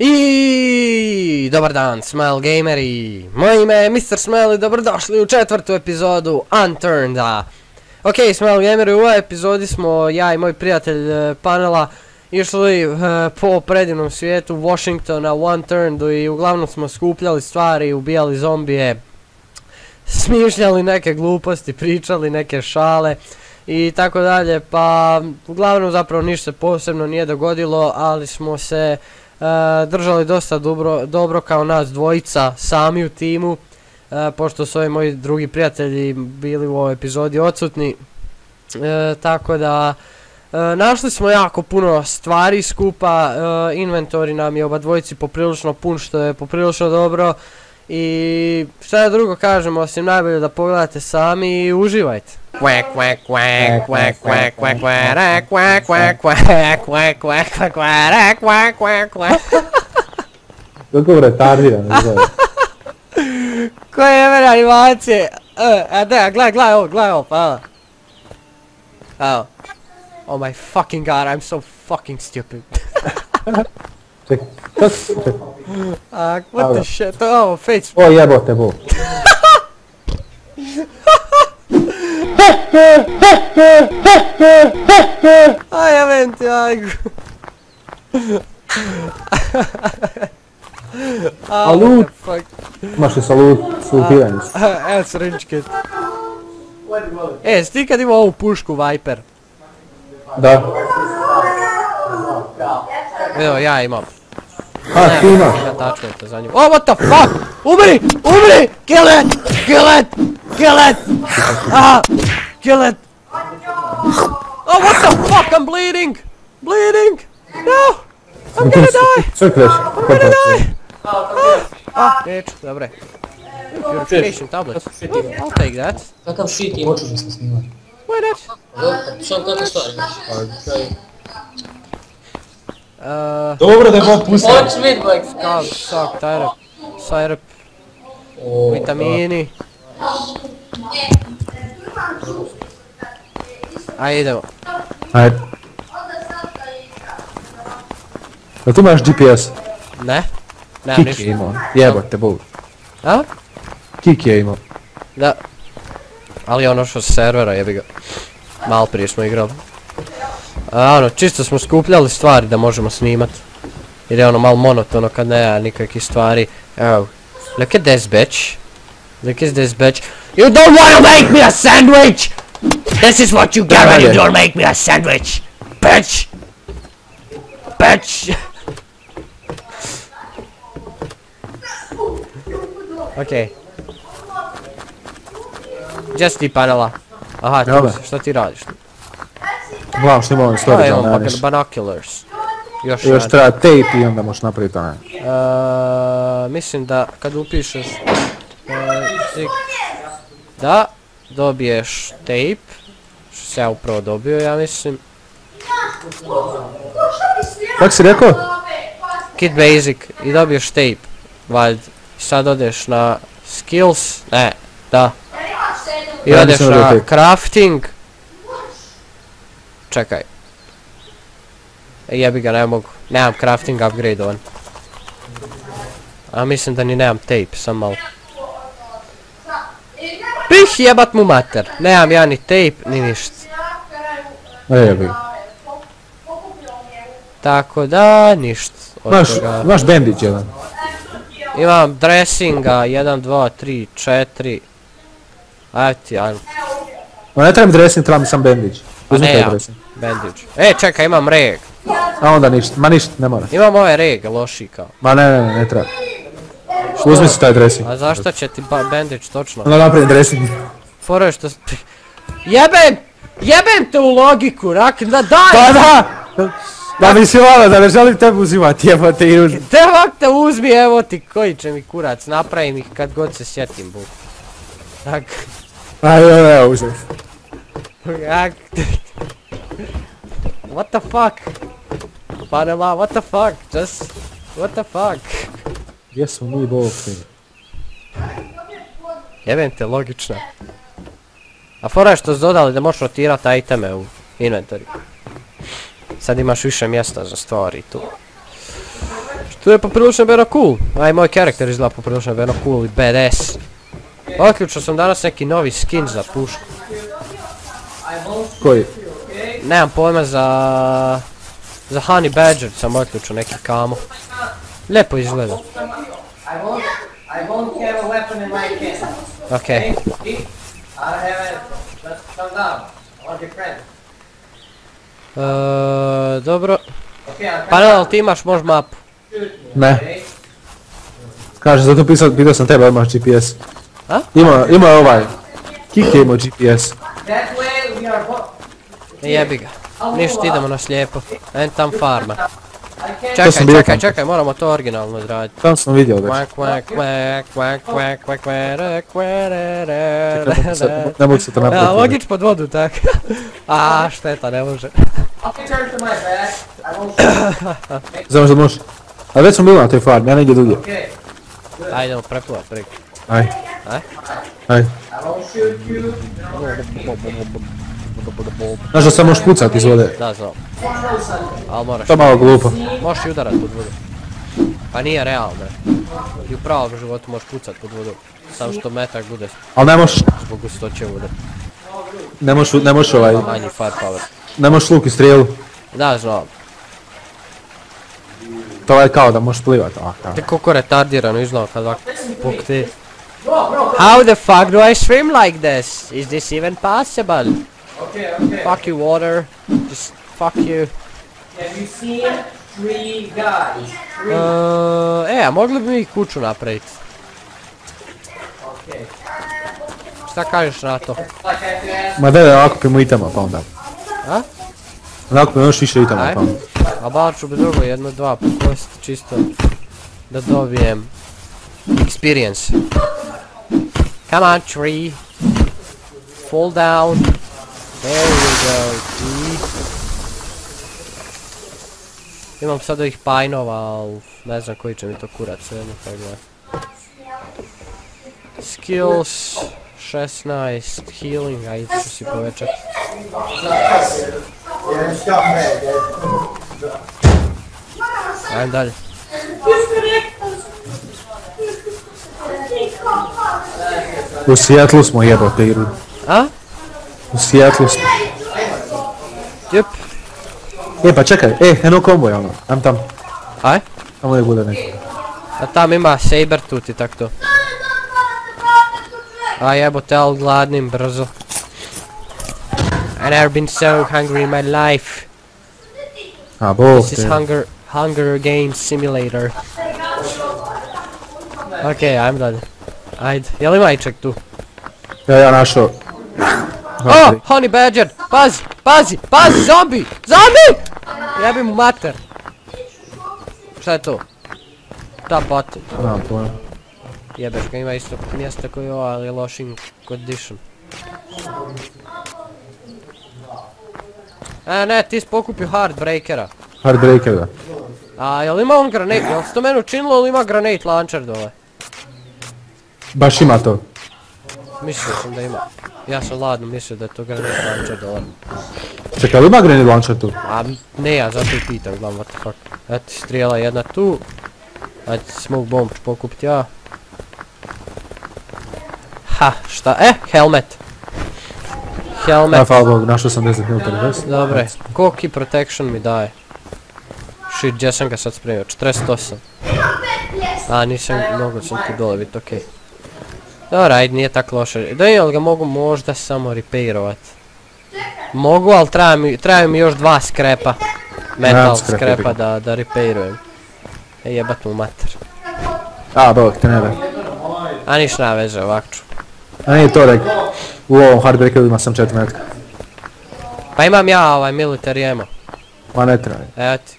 I dobar dan, Smile Gameri! Moje ime je Mr. Smile i dobrodošli u četvrtu epizodu Unturneda. Ok, Smile Gameri, u ovoj epizodi smo ja i moj prijatelj e, panela išli e, po predivnom svijetu Washingtona u Unturnedu i uglavnom smo skupljali stvari, ubijali zombije, smišljali neke gluposti, pričali neke šale i tako dalje, pa uglavnom zapravo ništa se posebno nije dogodilo, ali smo se držali dosta dobro, kao nas dvojica sami u timu, e, pošto su ovi moji drugi prijatelji bili u ovoj epizodi odsutni. E, tako da, našli smo jako puno stvari skupa, inventori nam je oba dvojici poprilično pun što je poprilično dobro. I šta je drugo kažem, osim najbolje da pogledate sami i uživajte. Kako retardiran znam. Koje je mene animacije? E, da, gledaj, gledaj ovo, gledaj ovo, pa Evo. Oh my fucking god, I'm so fucking stupid. ah, what the shit? Oh, face. Oh, yeah, but, but. I haven't. I... oh, salud! Maši É salutiranje. Evo srničke. E, jesi ti kad imao ovu o Viper? Da. Evo, já, imam. A, ti imaš? Ima tačnete za nju. Oh, what the fuck! Umri! Umri! Kill it! Kill it! Kill it! Ah! Kill it! Oh, what the fuck! I'm bleeding! Bleeding! No! I'm gonna die! Crkneš. I'm gonna die! Ah, neću, dobre. Purification tablets. Oh, I'll take that. Kakav shit ima? Počeo sam snimat. Why not? Sam kakve stvari imaš? Uh, Dobro da je Bob pustio. Hoć vid, bojk. Kal, sok, syrup, syrup, vitamini. Ajde idemo. Ajde. Jel tu imaš GPS? Ne? Nemam Kik je ništa. imao. Jebote Bog. A? Kik je imao. Da. Ali ono što s servera jebi ga. Malo prije smo igrali. A ono, čisto smo skupljali stvari da možemo snimat. Jer je ono malo monotono kad nema nikakvih stvari. Evo, look at this bitch. Look at this bitch. You don't wanna make me a sandwich! This is what you get when you don't make me a sandwich! Bitch! Bitch! Okej. Gdje si ti panela? Aha, tu šta ti radiš? Gledam što ima ovim A, storage, ali nema bak- ništa. binoculars. Još, Još treba tape i onda možeš napraviti onaj. Eee, mislim da kad upišeš eee, da dobiješ tape što sam ja upravo dobio ja mislim Kako si rekao? Kit Basic i dobiješ tape valjda I sad odeš na skills ne da i odeš na crafting čekaj jebi ga ne mogu nemam crafting upgradeovan a mislim da ni nemam tape sam malo Pih jebat mu mater, nemam ja ni tape ni ništa. E, jebi. Tako da, ništa. toga. imaš bandage jedan. Imam dressinga, 1, 2, 3, 4. Ajde ti, ajmo. Ma ne treba mi dressing, treba mi sam bandage. Uzmi ne ja, bandage. E, čekaj, imam reg. A onda ništa, ma ništa, ne mora. Imam ovaj reg, loši kao. Ma ne, ne, ne, ne treba. Uzmi si taj dressing. A zašto će ti ba- bandage točno? Onda napravim dressing. Fora je što... Jebem! Jebem te u logiku, rak, da daj! Pa da! Da mislim ono, da ne želim tebe uzimati, jebote i uzmi. Te vakta uzmi, evo ti, koji će mi kurac, napravim ih kad god se sjetim, buk. Tak, Ajde, evo, uzmi. Jak... What the fuck? Panela, what the fuck? Just... What the fuck? Gdje smo mi ti? Jebem te, logično. A fora je što su dodali da možeš rotirat iteme u inventory. Sad imaš više mjesta za stvari tu. Tu je poprilično beno cool. Aj, moj karakter izgleda poprilično beno cool i badass. Otključio sam danas neki novi skin za pušku. Koji? Nemam pojma za... Za Honey Badger sam otključio neki kamo. Lijepo izgleda. Okej. Uh, e, Dobro. Pa dal ti imaš možda mapu? Ne. Kaže, zato pitao sam tebe, imaš GPS. A? Ima, ima ovaj. Kike je GPS. Jebi ga. Ništa, idemo na slijepo. En tam farma. Čekaj, čekaj, čekaj, moramo to originalno zraditi. Tam sam vidio već. Ne mogu se to napraviti. Ja, logič pod vodu, tak. A, šteta, ne može. Znam što može. A već smo bili na toj farm, ja negdje drugdje. Ajde, idemo preplovat prik. Aj. Aj. Aj. Won't shoot you. Znaš da sad možeš pucat iz vode? Da, znam. Al moraš, To je malo glupo. možeš i udarat pod vodu. Pa nije realno. I u pravom životu možeš pucat pod vodu. Samo što metak bude Ali ne možeš, zbog gustoće vode. ne možeš, ne možeš ovaj, Manji firepower. ne možeš luk i strijelu. Da, znam. To je kao da možeš plivat, a kao. Te koliko retardirano izgleda kad ovak pukti. How the fuck do I swim like this? Is this even possible? Okay, okay. Fuck you water. Just fuck you. Have you seen three guys? Three. Uh, e, a mogli bi mi kuću napraviti? Okay. Šta kažeš na to? Ma da, da nakupimo itama pa onda. A? Nakupimo još više itama Aj. pa onda. A baču bi drugo jedno dva pokosti čisto da dobijem experience. Come on tree. Fall down. There you go tree. Imam sad ovih pajnova, al ne znam koji će mi to kurat jedno tako da. Skills 16, healing, ajde ću si povećat. Ajde dalje. U Seattle smo jebote Iru. A? U smo. Jup. E pa čekaj, e, eno kombo je ono. Am tam. Aj. Tamo ne bude neko. A tam ima saber tut i tak to. A jebote, al gladnim brzo. I never been so hungry in my life. A, bog This is. Hunger Hunger Games Simulator. Okej, ajmo dalje. Ajde, je li majček tu? Ja, ja našao. Oh, Honey Badger! Pazi, pazi, pazi, zombi! Zombi! Jebi mu mater. Šta je to? Da, bot. Nemam pojma. Jebeš ga, ima isto mjesta koji je ovo, ali je lošim condition. E, ne, ti si pokupio Heartbreakera. Heartbreaker da. A, jel ima on granate? Jel se to meni učinilo ili ima granate launcher dole? Baš ima to. Mislio sam da ima. Ja sam ladno mislio da je to granate launcher dole. Čekaj, ima grenade launcher tu? A ne ja, zato i pitam, gledam what the fuck. Eto ti strijela jedna tu. Ajde smoke bomb ću pokupit ja. Ha, šta? E, helmet. Ja, Helmet. hvala Bogu, našao sam 10 minuta na vest. Dobre, koliki protection mi daje? Shit, gdje sam ga sad spremio? 48. A, nisam, mogu sam tu dole bit, okej. Dobro, ajde, nije tako loše. Da jel ga mogu možda samo repairovat? Mogu, ali treba mi, još dva skrepa. Metal skrep, skrepa da, da repairujem. E, jebat mu mater. A, Bog te ne. A niš nema veze, ovak ću. A nije to rekao. U ovom Heartbreakeru ima sam 4 metka. Pa imam ja ovaj military ammo. Ma ne treba. Evo ti.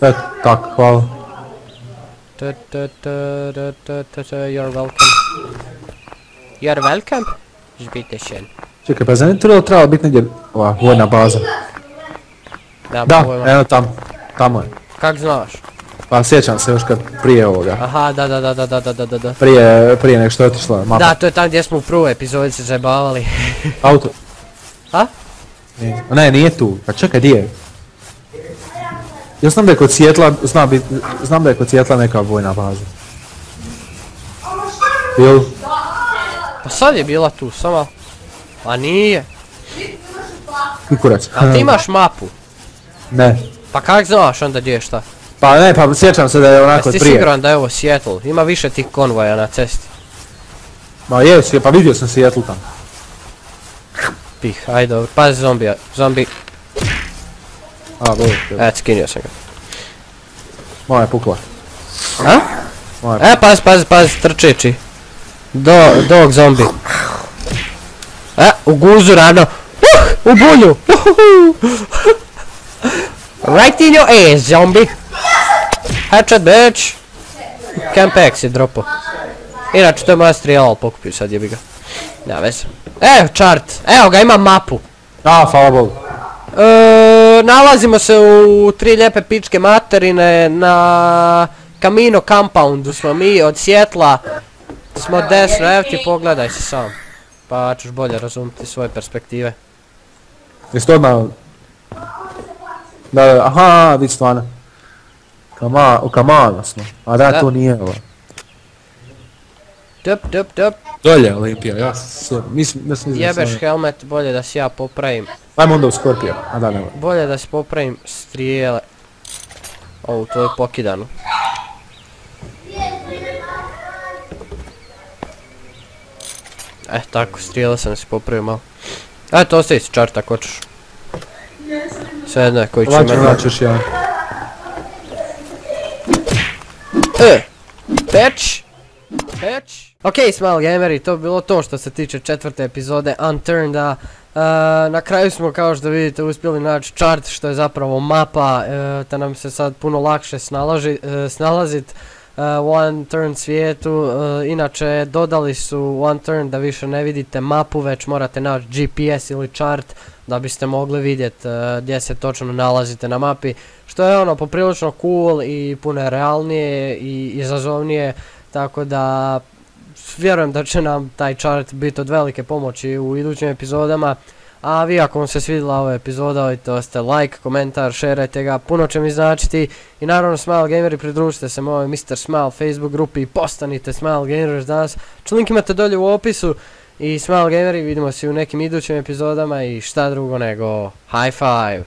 Eto, tako, hvala. Tu, tu, tu, tu, tu, tu, tu, You're welcome. You're welcome. Zbite šen. Čekaj, pa ne trebalo trebalo biti negdje ova vojna baza? Da, Da, pojma. eno tamo. Je. Kak znaš? Pa sjećam se još kad prije ovoga. Aha, da, da, da, da, da, da, da, da. Prije, prije nek što je otišla mapa. Da, to je tam gdje smo u prvoj epizodi se zajebavali. Auto. A? Ne, nije tu. Pa čekaj, di je? Ja znam da je kod Sjetla, zna bit, znam da je kod Sjetla neka vojna baza. Jel? Pa sad je bila tu, samo... A nije. Kukurac. A ti imaš mapu. Ne. Pa kak znaš onda gdje je šta? Pa ne, pa sjećam se da je onako Jesi prije. siguran da je ovo Seattle? Ima više tih konvoja na cesti. Ma je, pa vidio sam Sjetlu tamo. Pih, ajde. Pazi zombija, zombi. A, dobro. E, skinio sam ga. Moja je pukla. A? Moja je E, pazi, pazi, pazi, trčeći. Do, dog zombi. E, u guzu rano. Uh, u bulju. Right in your ass, zombie. Headshot, bitch. Campex je dropo. Inače, to je moja strijela, ali pokupio sad jebi ga. Nema veze. Evo, chart. Evo ga, imam mapu. A, hvala Bogu. E, nalazimo se u tri lijepe pičke materine na Camino Compoundu smo mi od Sjetla smo desno, evo ti pogledaj se sam pa ćeš bolje razumjeti svoje perspektive. Jesi to odmah... Da, da, aha, vidi stvarno. Kama, u Kamana smo. A da, Da. to nije ovo. Dup, dup, dup, Dolje Olimpija, ja se, mislim, mislim, jebeš helmet, bolje da si ja popravim, Ajmo onda u Scorpio, a da, nema. bolje da si popravim strijele. Ovu tvoju pokidanu. E, tako, strijele sam si popravio malo. Eto, ostavi si čart ako hoćeš. Sve jedno je koji će Lađe, meni... lađeš ja. E, Patch. Patch. Ok, Smile Gameri, to bi bilo to što se tiče četvrte epizode Unturned, a e, na kraju smo kao što vidite uspjeli naći chart što je zapravo mapa, e, te nam se sad puno lakše e, snalazit e, u Unturned svijetu, e, inače dodali su u Unturned da više ne vidite mapu, već morate naći GPS ili chart da biste mogli vidjeti gdje se točno nalazite na mapi, što je ono poprilično cool i puno je realnije i izazovnije, tako da vjerujem da će nam taj chart biti od velike pomoći u idućim epizodama. A vi ako vam se svidjela ova epizoda, ostavite like, komentar, šerajte ga, puno će mi značiti. I naravno Smile Gameri pridružite se mojoj Mr. Smile Facebook grupi i postanite Smile Gamers danas. Link imate dolje u opisu. I Smile Gameri vidimo se u nekim idućim epizodama i šta drugo nego high five.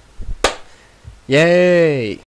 Jej!